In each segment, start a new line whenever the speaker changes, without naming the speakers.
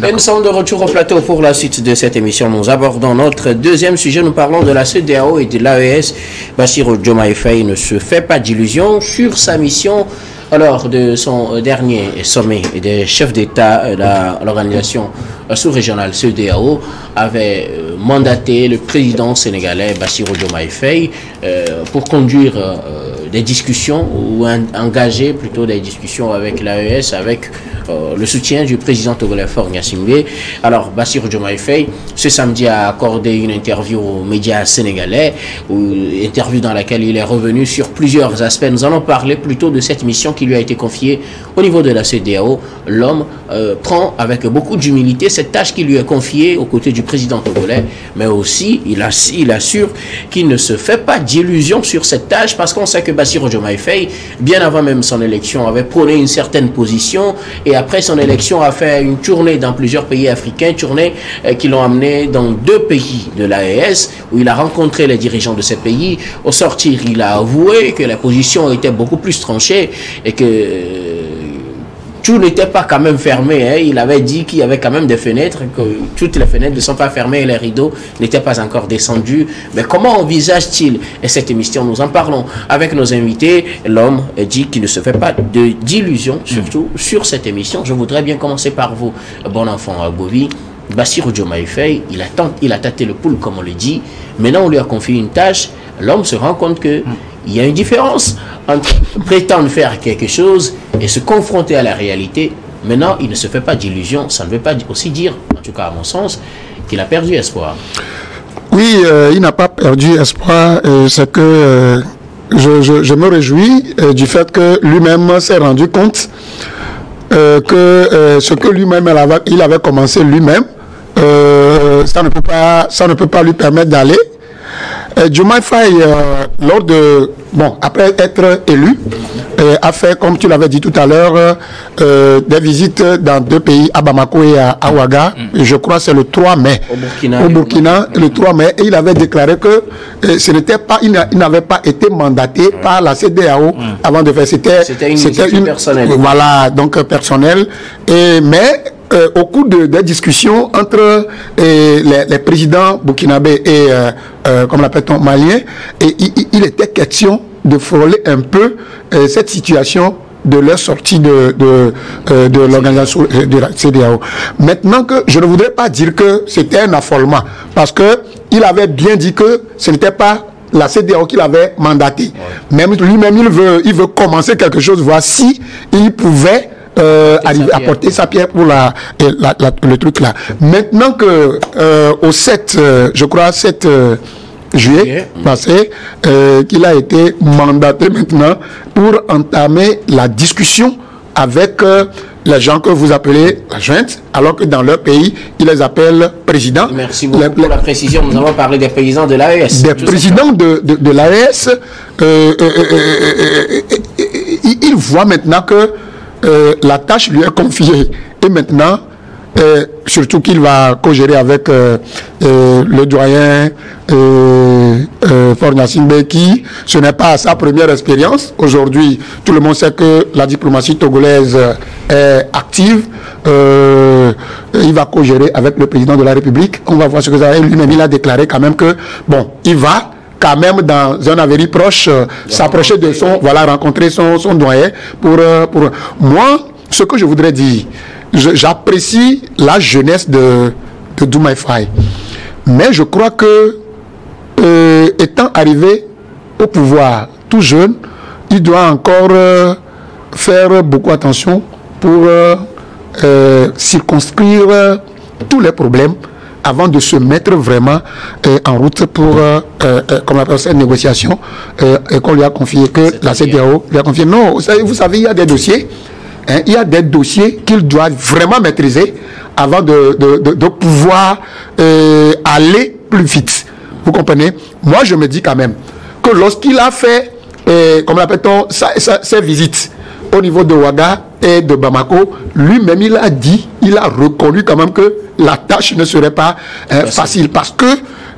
Nous sommes de retour au plateau pour la suite de cette émission. Nous abordons notre deuxième sujet. Nous parlons de la CDAO et de l'AES. Bassirou Diomaye Faye ne se fait pas d'illusions sur sa mission alors de son dernier sommet des chefs d'État, l'organisation sous-régionale CEDEAO avait euh, mandaté le président sénégalais Bassirou Diomaye euh, pour conduire euh, des discussions ou engager plutôt des discussions avec l'AES, avec euh, le soutien du président togolais Faure Gnassingbé. Alors, Bassir Diomaye ce samedi, a accordé une interview aux médias sénégalais, une interview dans laquelle il est revenu sur plusieurs aspects. Nous allons parler plutôt de cette mission qui lui a été confiée au niveau de la CDAO. L'homme euh, prend avec beaucoup d'humilité cette tâche qui lui est confiée aux côtés du président togolais, mais aussi il, il assure qu'il ne se fait pas d'illusions sur cette tâche parce qu'on sait que Bassir Diomaye Faye, bien avant même son élection, avait prôné une certaine position et après son élection, a fait une tournée dans plusieurs pays africains, tournée euh, qui l'ont amené dans deux pays de l'AES, où il a rencontré les dirigeants de ces pays. Au sortir, il a avoué que la position était beaucoup plus tranchée et que tout n'était pas quand même fermé. Hein. Il avait dit qu'il y avait quand même des fenêtres, que toutes les fenêtres ne sont pas fermées et les rideaux n'étaient pas encore descendus. Mais comment envisage-t-il Et cette émission, nous en parlons avec nos invités. L'homme dit qu'il ne se fait pas d'illusions, surtout sur cette émission. Je voudrais bien commencer par vous, bon enfant Govi. Bassirou Diomaye il a, il a tâté le poule, comme on le dit. Maintenant, on lui a confié une tâche. L'homme se rend compte que il y a une différence entre prétendre faire quelque chose et se confronter à la réalité. Maintenant, il ne se fait pas d'illusions. Ça ne veut pas aussi dire, en tout cas à mon sens, qu'il a perdu espoir.
Oui, euh, il n'a pas perdu espoir. C'est que euh, je, me réjouis euh, du fait que lui-même s'est rendu compte que ce que lui-même il avait commencé lui-même, ça ça ne peut pas lui permettre d'aller. Euh, Jumai Faye, euh, lors de, bon, après être élu, euh, a fait, comme tu l'avais dit tout à l'heure, des visites dans deux pays, à Bamako et à Ouaga. Mm. Je crois c'est le 3 mai. Au Burkina. le 3 mai. Et il avait déclaré que ce n'était pas, il n'avait pas été mandaté par la CDAO avant de faire.
C'était une, une personnelle.
Voilà, donc personnel. Et, mais euh, au cours de, des discussions entre euh, les, les, présidents burkinabés et, euh, euh comme l'appelle-t-on, maliens, et, il, était question de frôler un peu cette situation de leur sortie de, de, de l'organisation de la CDAO. Maintenant que je ne voudrais pas dire que c'était un affolement, parce que il avait bien dit que ce n'était pas la CDAO qu'il avait mandaté. Même lui-même, il veut, il veut commencer quelque chose, voici, il pouvait euh, arriver à porter sa pierre pour la, le truc là. Maintenant que euh, au 7, euh, je crois 7 juillet passé, qu'il a été mandaté maintenant pour entamer la discussion avec les gens que vous appelez la jointe, alors que dans leur pays, ils les appellent présidents.
Merci beaucoup pour la précision. Nous avons parlé des présidents de l'AES.
Des présidents de, de, de l'AES, ils voient maintenant que euh, la tâche lui est confiée. Et maintenant, euh, surtout qu'il va co-gérer avec euh, le doyen euh, qui, ce n'est pas sa première expérience. Aujourd'hui, tout le monde sait que la diplomatie togolaise est active. il va co-gérer avec le président de la République. On va voir ce que ça. Lui-même, il a déclaré quand même que, bon, il va quand même dans un avenir proche euh, s'approcher de son, voilà, rencontrer son, son doyen pour, euh, pour... Moi, ce que je voudrais dire, j'apprécie la jeunesse de, de Mais je crois que, euh, étant arrivé au pouvoir tout jeune, il doit encore faire beaucoup attention pour circonscrire tous les problèmes avant de se mettre vraiment euh, en route pour, euh, euh, comme appelle cette négociation, et qu'on lui a confié, que la CDAO lui a confié. Non, vous savez, il y a des dossiers, hein, il y a des dossiers qu'il doit vraiment maîtriser avant de, de, de, pouvoir aller plus vite. Vous comprenez? Moi, je me dis quand même que lorsqu'il a fait, comme l'appelle-t-on, ses visites au niveau de Ouaga et de Bamako, lui-même, il a dit, il a reconnu quand même que la tâche ne serait pas euh, facile parce que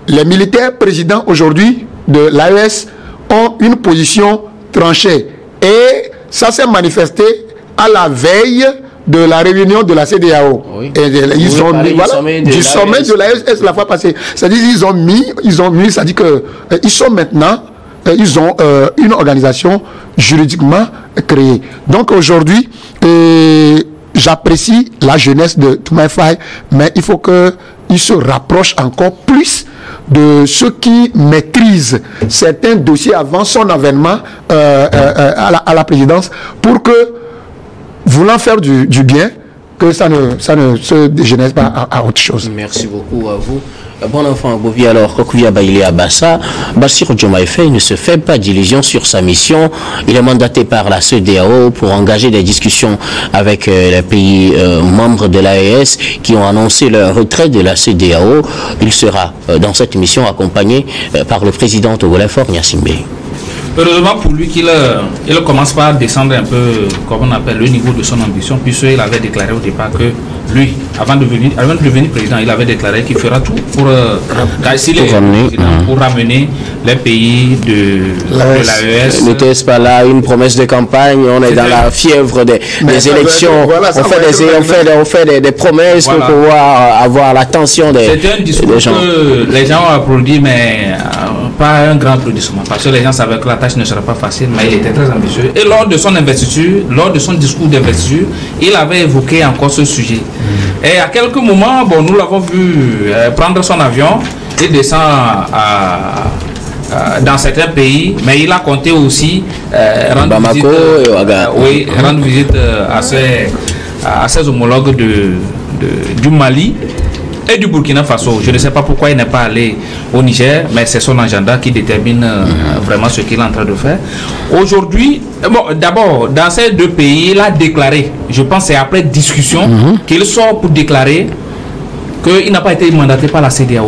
les militaires présidents aujourd'hui de l'AES ont une position tranchée. Et ça s'est manifesté à la veille de la réunion de la CDAO.
Oui.
Et de- ils
Vous
ont
parlez
mis,
du
voilà,
sommet de
du
l'AES.
sommet de l'AES la fois passée. C'est-à-dire ils ont mis, ils ont mis, c'est-à-dire que euh, ils sont maintenant, ils ont euh, une organisation juridiquement créée. Donc aujourd'hui, euh, j'apprécie la jeunesse de Toumaï Faye, mais il faut que il se rapproche encore plus de ceux qui maîtrisent certains dossiers avant son avènement euh, à, la, présidence pour que voulant faire du, bien, que ça ne, ça ne se dégénère pas à, à autre chose.
Merci beaucoup à vous. Euh, Bon enfant, Bovi, alors, Kokuya Baïlé Abassa, Bassir Diomaye ne se fait pas d'illusions sur sa mission. Il est mandaté par la CEDEAO pour engager des discussions avec euh, les pays euh, membres de l'AES qui ont annoncé leur retrait de la CEDEAO. Il sera dans cette mission accompagné par le président togolais Fort Nyassimbe.
Heureusement pour lui qu'il il commence par descendre un peu, comme on appelle, le niveau de son ambition, puisqu'il avait déclaré au départ que lui, avant de, venir, avant de devenir président, il avait déclaré qu'il fera tout pour, euh, est
Pour ramener,
président, pour ramener les pays de,
L'AES.
N'était-ce pas là une promesse de campagne On est dans la fièvre des, élections.
voilà,
on, fait des,
être-
on, fait des, on fait des, des promesses
Voilà.
pour pouvoir avoir l'attention des,
C'était un discours
des gens.
que les gens ont applaudi, mais euh, pas un grand applaudissement. Parce que les gens savaient que la tâche ne serait pas facile, mais il était très ambitieux. Et lors de son investiture, lors de son discours d'investiture, il avait évoqué encore ce sujet. Et à quelques moments, bon, nous l'avons vu euh, prendre son avion et descend à- à- dans certains pays, mais il a compté aussi euh, rendre
Bamako
visite, euh, oui, rendre visite euh, à ses, à ses homologues de, de- du Mali et du Burkina Faso. Je ne sais pas pourquoi il n'est pas allé au Niger, mais c'est son agenda qui détermine euh, vraiment ce qu'il est en train de faire. Aujourd'hui, bon, d'abord, dans ces deux pays, il a déclaré, je pense que c'est après discussion, qu'il sort pour déclarer qu'il n'a pas été mandaté par la CDAO.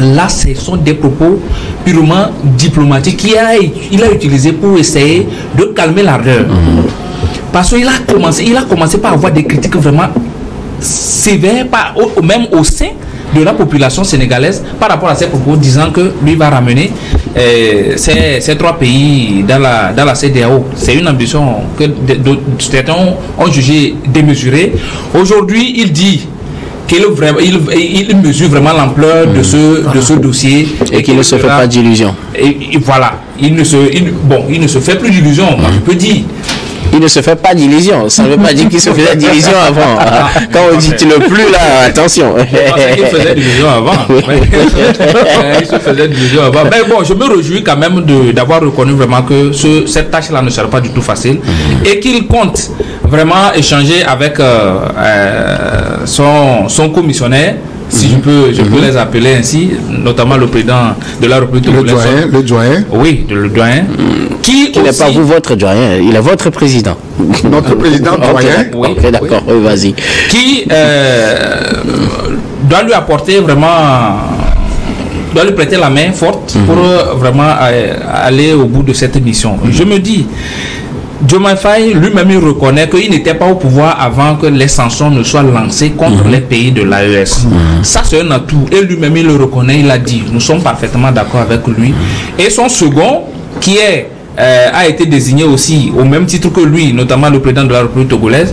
Là, ce sont des propos purement diplomatiques qu'il a, il a utilisé pour essayer de calmer l'ardeur. Parce qu'il a commencé, il a commencé par avoir des critiques vraiment sévères, par, au- même au sein de la population sénégalaise par rapport à ces propos disant que lui va ramener euh, ces, ces trois pays dans la, dans la CDAO. C'est une ambition que certains ont, jugé démesurée. Aujourd'hui, il dit qu'il vraiment, il, il mesure vraiment l'ampleur de ce, de ce dossier
Et qu'il ne se fait pas d'illusions.
et, et voilà, il ne se, il- bon, il ne se fait plus d'illusions, je peux dire.
Il ne se fait pas d'illusions. Ça ne veut pas dire qu'il se faisait d'illusions avant. Quand on dit tu ne plus là, attention.
Qu'il faisait d'illusions avant. Il se faisait d'illusions avant. Mais bon, je me réjouis quand même de- d'avoir reconnu vraiment que ce, cette tâche-là ne sera pas du tout facile et qu'il compte vraiment échanger avec euh, euh, son, son commissionnaire. Si je peux, je peux les appeler ainsi, notamment le président de la République
Le doyen, le doyen,
Oui, de le doyen. Qui,
Il n'est
aussi-
pas vous votre doyen, il est votre président.
notre président doyen.
Oui,
d'accord, oui, vas-y.
qui euh, doit lui apporter vraiment doit lui prêter la main forte pour euh, vraiment euh, aller au bout de cette mission. Je me dis, Diomaye Faye lui-même il reconnaît qu'il n'était pas au pouvoir avant que les sanctions ne soient lancées contre les pays de l'AES. Ça c'est un atout et lui-même il le reconnaît, il a dit. Nous sommes parfaitement d'accord avec lui. Et son second, qui est euh, a été désigné aussi au même titre que lui, notamment le président de la République togolaise.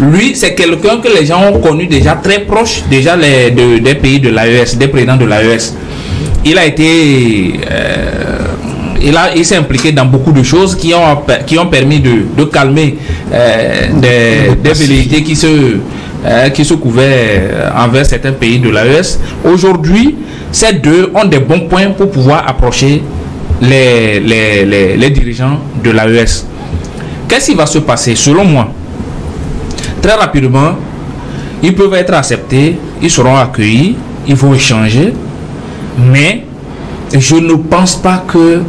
Lui, c'est quelqu'un que les gens ont connu déjà très proche déjà les, de- des pays de l'AES, des présidents de l'AES. Il a été euh, il, a- il s'est impliqué dans beaucoup de choses qui ont, qui ont permis de, de calmer euh, des, des velléités qui se, euh, qui se couvaient envers certains pays de l'AES. Aujourd'hui, ces deux ont des bons points pour pouvoir approcher les, les, les, les dirigeants de l'AES. Qu'est-ce qui va se passer? Selon moi Très rapidement, ils peuvent être acceptés, ils seront accueillis, ils vont échanger, mais je ne pense pas que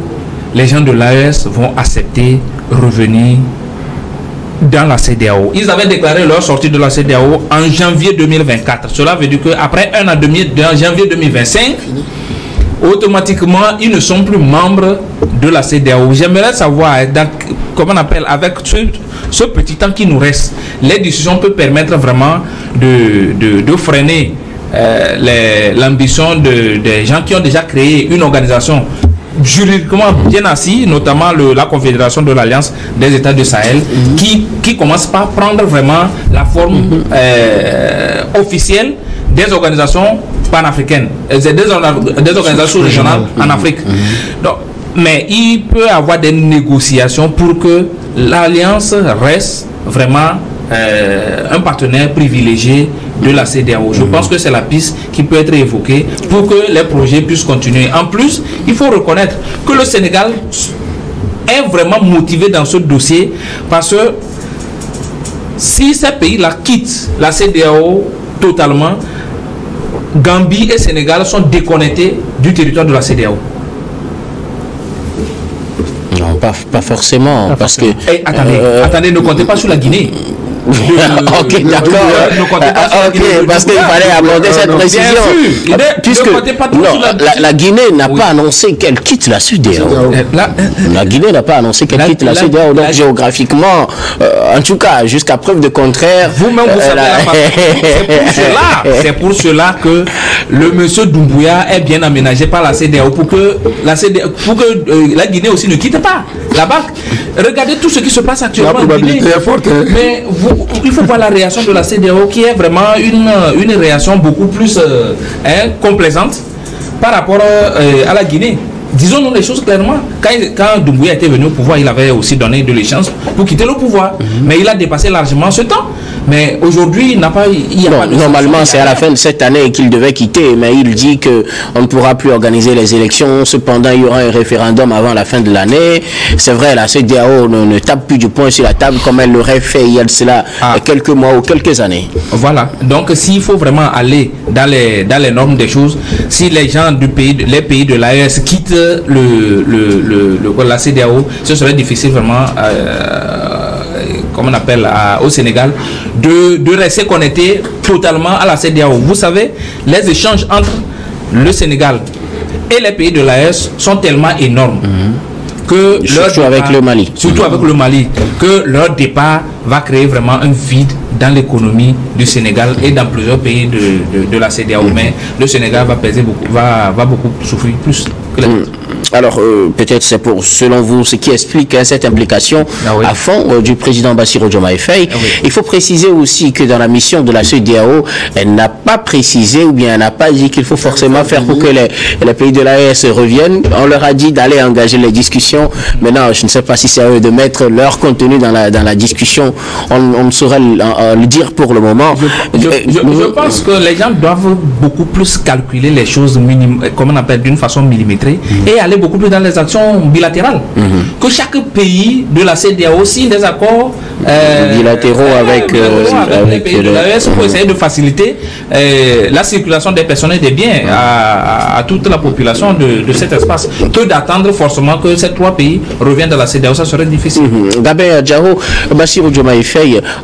les gens de l'AES vont accepter revenir dans la CDAO. Ils avaient déclaré leur sortie de la CDAO en janvier 2024. Cela veut dire qu'après un an demi, en janvier 2025, automatiquement, ils ne sont plus membres de la CDAO. J'aimerais savoir, comment on appelle, avec ce, ce petit temps qui nous reste, les décisions peuvent permettre vraiment de, freiner euh, l'ambition de, des gens qui ont déjà créé une organisation juridiquement bien assis, notamment le, la Confédération de l'Alliance des États du Sahel,
Mhm.
qui, qui commence par prendre vraiment la forme
Mhm.
euh, officielle des organisations panafricaines, euh, des, des orga- des organisations régionales
Mhm.
en Afrique. Donc, mais il peut y avoir des négociations pour que l'Alliance reste vraiment euh, un partenaire privilégié de la CDAO. Je pense que c'est la piste qui peut être évoquée pour que les projets puissent continuer. En plus, il faut reconnaître que le Sénégal est vraiment motivé dans ce dossier parce que si ces pays-là quittent la CDAO totalement, Gambie et Sénégal sont déconnectés du territoire de la CDAO.
Non, pas, pas forcément, parce que...
Eh, attendez,
Euh,
attendez, ne comptez pas sur la Guinée.
ok, d'accord. Ah,
la
ok,
Guinée.
parce qu'il fallait aborder cette
non,
précision. Puisque non,
la-
Guinée n'a pas annoncé qu'elle quitte la CEDEAO.
Euh, euh,
La Guinée n'a pas annoncé qu'elle quitte la CEDEAO. Donc géographiquement, euh, en tout cas, jusqu'à preuve de contraire...
Vous-même, vous
euh,
savez. C'est pour cela, c'est pour cela que le monsieur Doumbouya est bien aménagé par la CDAO pour que la pour que euh, la Guinée aussi ne quitte pas la banque. Regardez tout ce qui se passe actuellement
La
en Guinée.
probabilité est forte, hein.
Mais vous- il faut voir la réaction de la CDAO qui est vraiment une, une réaction beaucoup plus euh, hein, complaisante par rapport euh, à la Guinée. Disons-nous les choses clairement. Quand, quand Doumbouya était venu au pouvoir, il avait aussi donné de l'échéance pour quitter le pouvoir. Mais il a dépassé largement ce temps. Mais aujourd'hui, il n'a pas, il y a
Non,
pas de
normalement, c'est à la fin de cette année qu'il devait quitter, mais il dit que on ne pourra plus organiser les élections. Cependant, il y aura un référendum avant la fin de l'année. C'est vrai, la CDAO ne, ne tape plus du poing sur la table comme elle l'aurait fait il y a cela
Ah.
quelques mois ou quelques années.
Voilà. Donc, s'il faut vraiment aller dans les, dans les normes des choses, si les gens du pays, les pays de l'AES quittent le, le, le, le- la CDAO, ce serait difficile vraiment, euh, comme on appelle à- au Sénégal, de, de rester connecté totalement à la CDAO. Vous savez, les échanges entre le Sénégal et les pays de l'AES sont tellement énormes. Que leur
Surtout avec le Mali.
Surtout avec le Mali. Que leur départ va créer vraiment un vide dans l'économie du Sénégal et dans plusieurs pays de, de, de la CDAO. Mais le Sénégal va peser beaucoup, va, va beaucoup souffrir plus que les autres.
Alors, euh, peut-être c'est pour, selon vous, ce qui explique hein, cette implication
Ah oui.
à fond euh, du président Bassirou Diomaye Faye.
Ah oui.
Il faut préciser aussi que dans la mission de la CEDEAO, elle n'a pas précisé ou bien elle n'a pas dit qu'il faut forcément faire pour que les, les pays de l'AES reviennent. On leur a dit d'aller engager les discussions. Maintenant, je ne sais pas si c'est à eux de mettre leur contenu dans la, dans la discussion. On, on ne saurait le, le dire pour le moment.
Je,
Euh,
je- je pense que les gens doivent beaucoup plus calculer les choses, minim, comme on appelle, d'une façon millimétrée et aller beaucoup plus dans les actions bilatérales. Que chaque pays de la CDAO signe des accords euh,
Bilatéraux avec, euh,
bilatéraux avec les
avec
pays de l'AES pour essayer de faciliter euh, la circulation des personnes et des biens à, à toute la population de, de cet espace. Que d'attendre forcément que ces trois pays reviennent dans la CDAO, ça serait difficile.
Gabin Djao, Bassirou Diomaye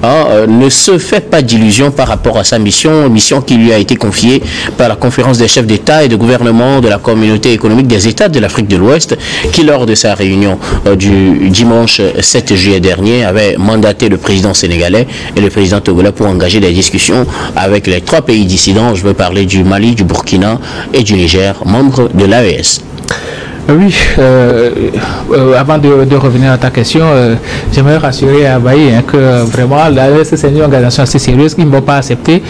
hein, euh, ne se fait pas d'illusions par rapport à sa mission, mission qui lui a été confiée par la conférence des chefs d'État et de gouvernement de la communauté économique des États de l'Afrique de l'Ouest, qui lors de sa réunion euh, du dimanche 7 juillet dernier avait mandaté le président sénégalais et le président togolais pour engager des discussions avec les trois pays dissidents. Je veux parler du Mali, du Burkina et du Niger, membres de l'AES.
Oui, euh, euh, avant de, de revenir à ta question, euh, j'aimerais rassurer Abaye hein, que euh, vraiment l'AES c'est une organisation assez sérieuse qui ne va pas accepter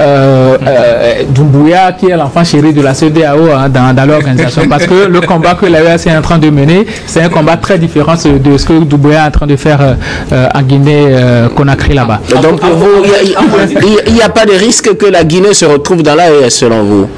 euh, euh, Doumbouya qui est l'enfant chéri de la CEDEAO hein, dans, dans l'organisation parce que le combat que l'AES est en train de mener, c'est un combat très différent de ce que Doumbouya est en train de faire euh, euh, en Guinée euh, Conakry là-bas.
Donc pour vous, il n'y a, pas de risque que la Guinée se retrouve dans l'AES selon vous?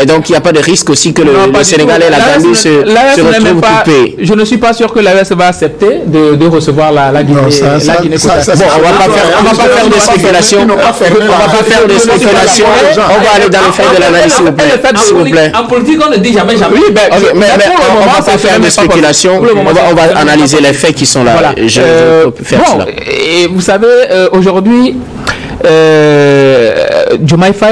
Et donc, il n'y a pas de risque aussi que le, Sénégal et la Gambie
ne-
se, se
ne
retrouvent
pas-
coupés.
Je ne suis pas sûr que l'AES va accepter de, de recevoir la, la Guinée.
Non, ça-
la
ça-
Guinée
ça-
Conakry.
ça-
Bon, on va pas faire, on va pas faire de
Ils n'ont pas
spéculation.
fermé- ils n'ont pas fermé
On va
la-
pas faire de
ils n'ont pas fermé
spéculation.
la-
On va aller dans le fait de l'analyse, s'il vous plaît.
En
politique, on ne dit jamais jamais.
Oui, ben,
mais, on
moment,
va pas faire de
même pas
spéculation.
possible. Pour le
On va, va analyser les faits qui sont là. Je,
Euh,
peux faire cela.
Et vous savez, euh, aujourd'hui, euh,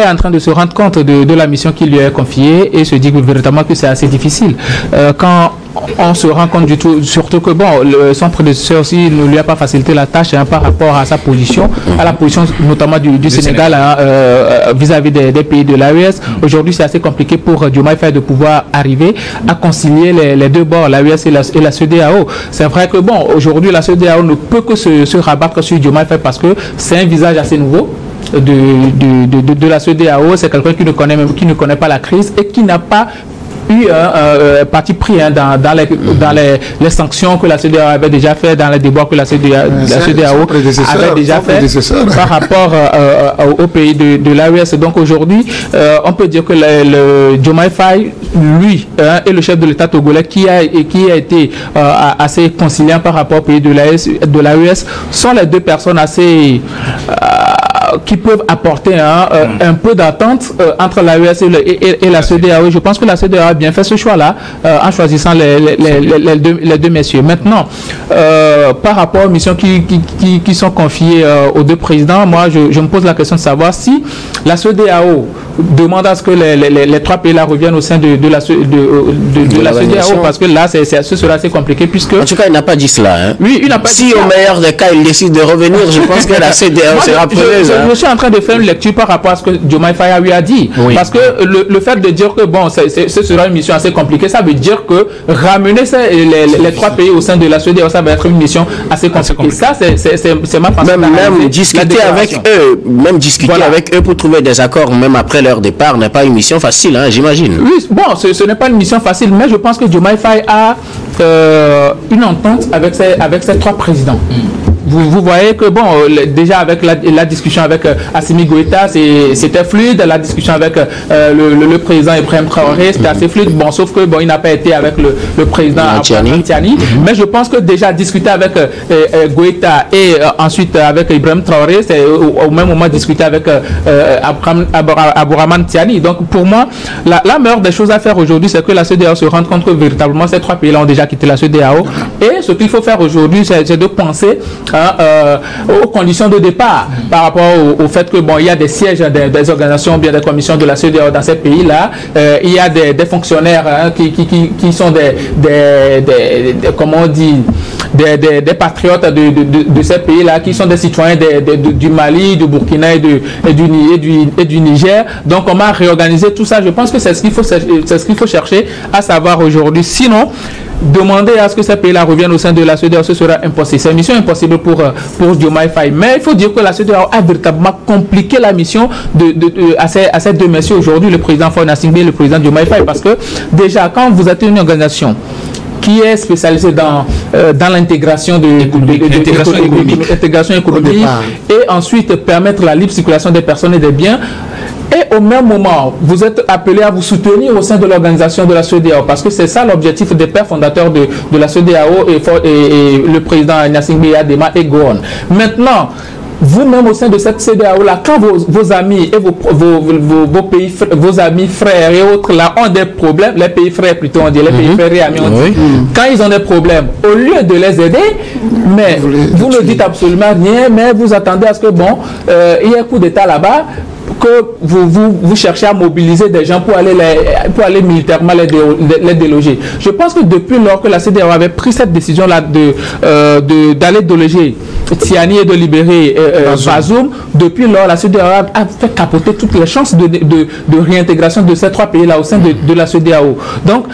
est en train de se rendre compte de, la mission qui lui est confiée et se dit véritablement que c'est assez difficile. Euh, quand on se rend compte du tout, surtout que bon, le, son prédécesseur aussi ne lui a pas facilité la tâche hein, par rapport à sa position, à la position notamment du, du Sénégal hein, euh, vis-à-vis des, des, pays de l'AES. Aujourd'hui, c'est assez compliqué pour Diomaye Faye de pouvoir arriver à concilier les, les deux bords, l'AES et la, et la CEDEAO. C'est vrai que bon, aujourd'hui, la CEDEAO ne peut que se, se rabattre sur Diomaye Faye parce que c'est un visage assez nouveau. De, de, de, de, la CEDEAO, c'est quelqu'un qui ne connaît même qui ne connaît pas la crise et qui n'a pas eu un euh, parti pris hein, dans, dans, les, dans les, les, sanctions que la CEDEAO avait déjà fait, dans les débats que la CEDEAO, la CEDEAO avait déjà fait par rapport euh, au pays de, de l'AES. Donc aujourd'hui, euh, on peut dire que le, le Diomaye Faye, lui, hein, est le chef de l'État togolais qui a, et qui a été assez conciliant par rapport au pays de l'AES, sont les deux personnes assez qui peuvent apporter hein, euh, mm. un peu d'attente euh, entre l'AES et, et, et, la CEDEAO. Je pense que la CEDEAO a bien fait ce choix-là euh, en choisissant les, les, les, deux, les, deux, messieurs. Maintenant, par rapport aux missions qui, qui, qui sont confiées aux deux présidents, moi, je, je, me pose la question de savoir si la CEDEAO demande à ce que les, trois pays-là reviennent au sein de, de la, de, de, de la CEDEAO, parce que là, c'est, ce sera assez compliqué, puisque...
En tout cas, il n'a pas dit cela. Hein.
Oui, il n'a pas
si
dit
au meilleur des cas, il décide de revenir, je pense que la CEDEAO sera preneuse.
Je, je suis en train de faire une lecture par rapport à ce que Diomaye Faye lui a dit. Oui. Parce que le, le, fait de dire que bon, c ce sera une mission assez compliquée, ça veut dire que ramener ces, les, les, trois pays au sein de la CEDEAO, ça va être une mission assez compliquée. Ça, c'est ma façon
même, même discuter avec eux, même discuter voilà. avec eux pour trouver des accords, même après leur départ, n'est pas une mission facile, hein, j'imagine.
Oui, bon, ce, ce n'est pas une mission facile, mais je pense que Diomaye Faye a euh, une entente avec ces, avec ces trois présidents. Mm vous, vous, voyez que bon, euh, déjà avec la, la discussion avec euh, Assimi Goïta, c'était fluide. La discussion avec euh, le, le, le, président Ibrahim Traoré, c'était assez fluide. Bon, sauf que bon, il n'a pas été avec le, le président Tiani. Mm -hmm. Mais je pense que déjà discuter avec Goïta et ensuite avec Ibrahim Traoré, c'est au, même moment discuter avec Abraham, Abouraman Tiani. Donc pour moi, la, la, meilleure des choses à faire aujourd'hui, c'est que la CEDEAO se rende compte que véritablement ces trois pays-là ont déjà quitté la CEDEAO. Et ce qu'il faut faire aujourd'hui, c'est de penser Euh, aux conditions de départ par rapport au, fait que bon il y a des sièges des, des organisations bien des commissions de la CEDEAO dans ces pays là euh, il y a des, fonctionnaires hein, qui, qui, qui, sont des, des, comment on dit des, patriotes de, de, ces pays là qui sont des citoyens du Mali du Burkina et, de, et, du, et, du, Niger. Donc on va réorganiser tout ça. Je pense que c'est ce qu'il faut c'est ce qu'il faut chercher à savoir aujourd'hui. Sinon demander à ce que ces pays-là reviennent au sein de la CEDEAO, ce sera impossible. C'est une mission impossible pour, pour Diomaye Faye. Mais il faut dire que la CEDEAO a véritablement compliqué la mission de, à, ces, à, ces, deux messieurs aujourd'hui, le président Singbe et le président Diomaye Faye. Parce que déjà, quand vous êtes une organisation qui est spécialisée dans, euh, dans l'intégration de,
l'intégration économique,
économique, économique et ensuite permettre la libre circulation des personnes et des biens, et au même moment, vous êtes appelé à vous soutenir au sein de l'organisation de la CEDEAO, parce que c'est ça l'objectif des pères fondateurs de, de la CEDEAO et, et, et, le président Nassim Adema et Goon. Maintenant, vous-même au sein de cette CDAO-là, quand vos, vos, amis et vos, vos, vos, pays, vos amis frères et autres là ont des problèmes, les pays frères plutôt on dit, les mm -hmm. pays frères et amis on dit, oui. quand ils ont des problèmes, au lieu de les aider, mais vous, vous ne dites absolument rien, mais vous attendez à ce que bon, euh, il y ait un coup d'État là-bas, que vous, vous, vous, cherchez à mobiliser des gens pour aller, les, pour aller militairement les, dé, les, déloger. Je pense que depuis lors que la CDAO avait pris cette décision-là d'aller euh, de, de, déloger Tiani et de libérer euh, Bazoum, depuis lors, la CDAO a fait capoter toutes les chances de, de, de réintégration de ces trois pays-là au sein de, de la CDAO. Donc,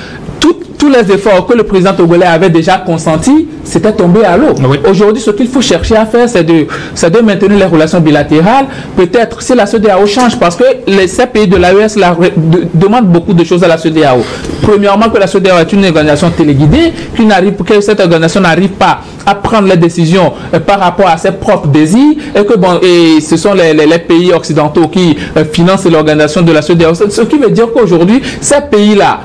tous les efforts que le président togolais avait déjà consentis, c'était tombé à l'eau. Oui. Aujourd'hui, ce qu'il faut chercher à faire, c'est de, de maintenir les relations bilatérales. Peut-être si la CEDEAO change, parce que les, ces pays de l'AES de, demandent beaucoup de choses à la CEDEAO. Premièrement, que la CEDEAO est une organisation téléguidée, que cette organisation n'arrive pas à prendre les décisions euh, par rapport à ses propres désirs, et que bon, et ce sont les, les, les pays occidentaux qui euh, financent l'organisation de la CEDEAO. Ce qui veut dire qu'aujourd'hui, ces pays-là,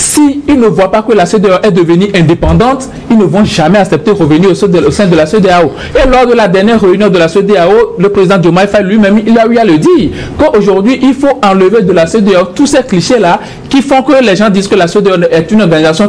si ils ne voient pas que la CEDEAO est devenue indépendante, ils ne vont jamais accepter de revenir au sein de, la CEDEAO. Et lors de la dernière réunion de la CEDEAO, le président Diomaye Faye lui-même, il a eu à le dire, qu'aujourd'hui, il faut enlever de la CEDEAO tous ces clichés-là qui font que les gens disent que la CEDEAO est une organisation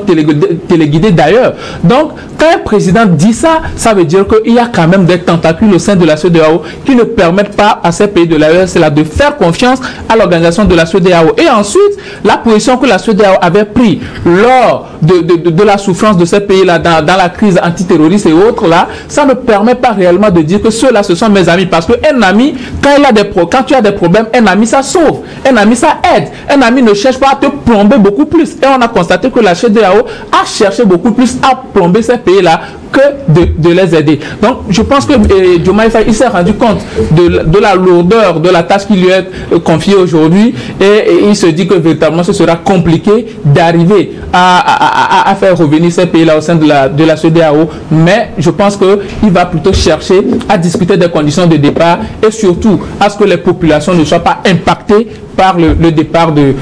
téléguidée, d'ailleurs. Donc, quand un président dit ça, ça veut dire qu'il y a quand même des tentacules au sein de la CEDEAO qui ne permettent pas à ces pays de l'AES de faire confiance à l'organisation de la CEDEAO. Et ensuite, la position que la CEDEAO avait pris lors de, de, de, la souffrance de ces pays-là dans, dans, la crise antiterroriste et autres là, ça ne permet pas réellement de dire que ceux-là ce sont mes amis. Parce qu'un ami, quand, il a des pro quand tu as des problèmes, un ami ça sauve, un ami ça aide, un ami ne cherche pas à te plomber beaucoup plus. Et on a constaté que la CDAO a cherché beaucoup plus à plomber ces pays-là que de, les aider. Donc, je pense que eh, il s'est rendu compte de, la lourdeur de la tâche qui lui est euh, confiée aujourd'hui et, il se dit que véritablement ce sera compliqué d'arriver à, faire revenir ces pays-là au sein de la, de. Mais je pense qu'il va plutôt chercher à discuter des conditions de départ et surtout à ce que les populations ne soient pas impactées par le, départ de,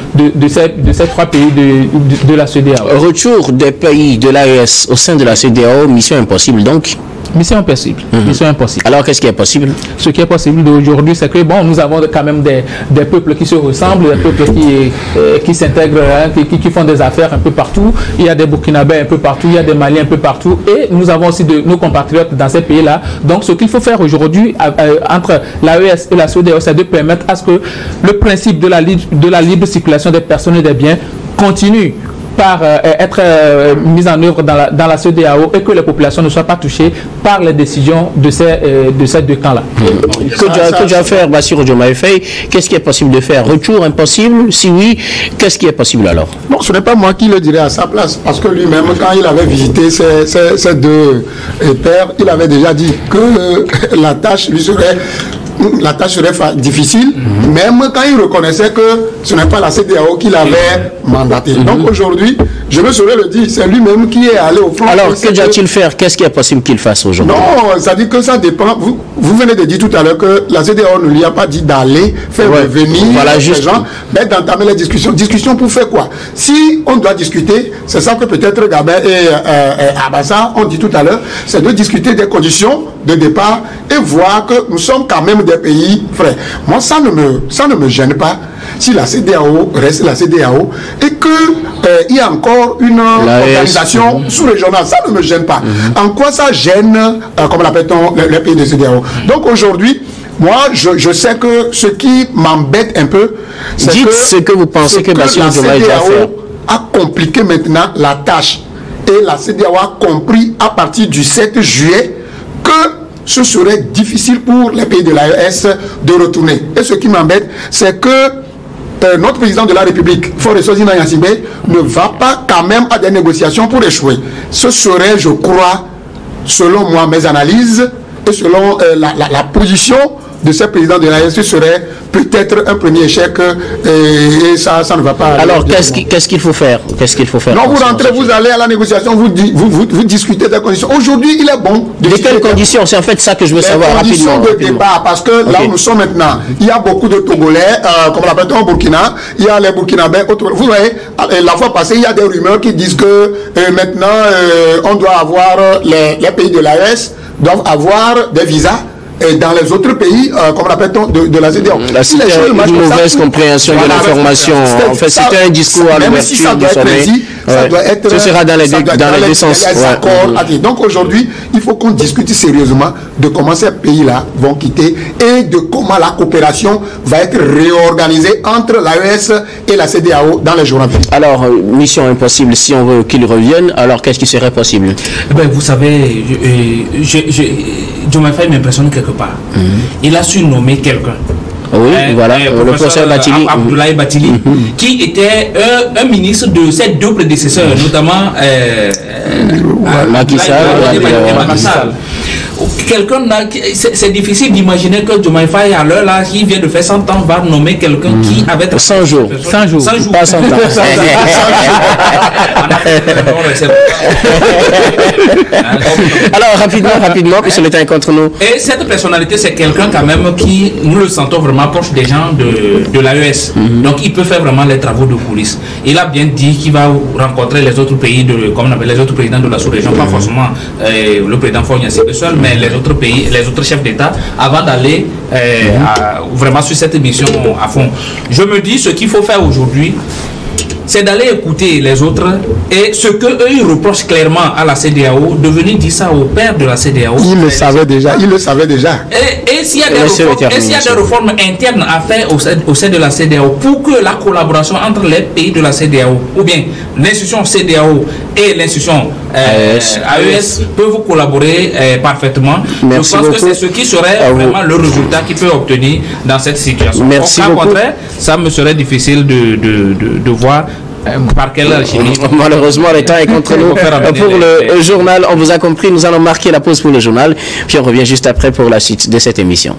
ces, trois pays de, la CEDEAO.
Retour des pays de l'AES au sein de la CEDEAO, mission impossible donc
Mission impossible. Mm -hmm. Mission impossible.
Alors qu'est-ce qui est possible?
Ce qui est possible d'aujourd'hui, c'est que bon, nous avons quand même des, des peuples qui se ressemblent, des peuples qui, euh, qui s'intègrent, hein, qui, qui, font des affaires un peu partout. Il y a des Burkinabés un peu partout, il y a des Maliens un peu partout, et nous avons aussi de, nos compatriotes dans ces pays-là. Donc ce qu'il faut faire aujourd'hui euh, entre l'AES et la CEDEAO, c'est de permettre à ce que le principe de la, de la libre circulation des personnes et des biens continue par euh, être euh, mise en œuvre dans la, dans la CEDEAO et que les populations ne soient pas touchées par les décisions de ces, euh, de ces deux camps-là.
Mmh. Que doit faire Diomaye Faye Qu'est-ce qui est possible de faire? Retour impossible? Si oui, qu'est-ce qui est possible alors?
Bon, ce n'est pas moi qui le dirais à sa place, parce que lui-même, quand il avait visité ces, ces, ces deux pères, il avait déjà dit que la tâche lui serait la tâche serait difficile, même quand il reconnaissait que ce n'est pas la CDAO qui l'avait mandaté. -hmm. Donc aujourd'hui, je me saurais le dire, c'est lui-même qui est allé au front.
Alors, que doit-il faire? Qu'est-ce qui est possible qu'il fasse aujourd'hui?
Non, ça dit que ça dépend. Vous, vous venez de dire tout à l'heure que la CDAO ne lui a pas dit d'aller faire ouais. revenir
voilà, juste.
gens, mais d'entamer les discussions. Discussion pour faire quoi? Si on doit discuter, c'est ça que peut-être Gabin et euh, euh, Abassa ont dit tout à l'heure, c'est de discuter des conditions de départ et voir que nous sommes quand même des pays frères. Moi, ça ne me, ça ne me gêne pas si la CDAO reste la CDAO et qu'il euh, y a encore une
La
organisation
S.
sous-régionale. Ça ne me gêne pas. Mm -hmm. En quoi ça gêne, euh, comme l'appelle-t-on, les, les, pays de CDAO Donc aujourd'hui, moi, je, je, sais que ce qui m'embête un peu, c'est
Dites
que,
ce que vous pensez que,
que la. CDAO a compliqué maintenant la tâche. Et la CDAO a compris à partir du 7 juillet que ce serait difficile pour les pays de l'AES de retourner. Et ce qui m'embête, c'est que euh, notre président de la République, Sosina Yassibé, ne va pas quand même à des négociations pour échouer. Ce serait, je crois, selon moi, mes analyses, et selon euh, la, position de ce président de l'AES, ce serait peut-être un premier échec et, et ça, ça ne va pas.
Alors, qu'est-ce qu'il qu qu faut faire? Qu'est-ce qu'il faut faire
Non, vous rentrez, vous allez à la négociation, vous, vous, vous, vous discutez des conditions. Aujourd'hui, il est bon.
De, de quelles conditions? C'est en fait ça que je veux
les
savoir
conditions
rapidement.
de départ, parce que okay. là où nous sommes maintenant, il y a beaucoup de Togolais, euh, comme on l'appelle au Burkina, il y a les Burkinabés, autres. Vous voyez, la fois passée, il y a des rumeurs qui disent que euh, maintenant, euh, on doit avoir, les, les pays de l'AES doivent avoir des visas et dans les autres pays, euh, comme l'appelle-t-on, de, de la CDAO.
Là,
si
c'était une mauvaise ça, compréhension de l'information. En fait, c'était un discours à l'ouverture
si du sommet. Ça doit être.
Ce sera dans les deux, dans les deux sens.
Les accords. Ouais. Donc aujourd'hui, il faut qu'on discute sérieusement de comment ces pays-là vont quitter et de comment la coopération va être réorganisée entre l'AES et la CDAO dans les jours à venir.
Alors, euh, mission impossible, si on veut qu'ils reviennent, alors qu'est-ce qui serait possible?
Eh ben, Vous savez, je, je, je, Diomaye Faye m'impressionne quelque part. Mm -hmm. Il a su nommer quelqu'un.
Oui, euh, voilà, euh, le professeur Batili.
Abdoulaye Batili, mm -hmm. qui était un, un, ministre de ses deux prédécesseurs, notamment euh,
Macky Sall
quelqu'un c'est difficile d'imaginer que Diomaye Faye à l'heure là qui vient de faire 100 ans va nommer quelqu'un mmh. qui avait
100 jours.
100 jours.
100 jours. Pas 100 ans. Alors rapidement rapidement puisque le temps est contre nous.
Et cette personnalité c'est quelqu'un quand même qui nous le sentons vraiment proche des gens de, de l'AES mmh. donc il peut faire vraiment les travaux de police. Il a bien dit qu'il va rencontrer les autres pays de comme on appelle les autres présidents de la sous-région mmh. pas forcément euh, le président Fogna seul mais les autres pays, les autres chefs d'État, avant d'aller euh, vraiment sur cette mission à fond. Je me dis, ce qu'il faut faire aujourd'hui, c'est d'aller écouter les autres et ce que eux ils reprochent clairement à la CDAO, de venir dire ça au père de la CDAO.
Il le savait déjà, il le savait déjà.
Et, et s'il y, a des réformes, et s'il y a des réformes internes à faire au sein, au sein de la CDAO pour que la collaboration entre les pays de la CDAO, ou bien l'institution CDAO et l'institution AES, peuvent collaborer euh, parfaitement.
Merci
Je pense
beaucoup.
que c'est ce qui serait
vous.
vraiment le résultat qu'il peut obtenir dans cette situation.
Merci
Au cas
beaucoup.
contraire, ça me serait difficile de, de, de, de voir euh, par quelle alchimie.
Malheureusement, le temps est contre nous. Pour le journal, on vous a compris, nous allons marquer la pause pour le journal, puis on revient juste après pour la suite de cette émission.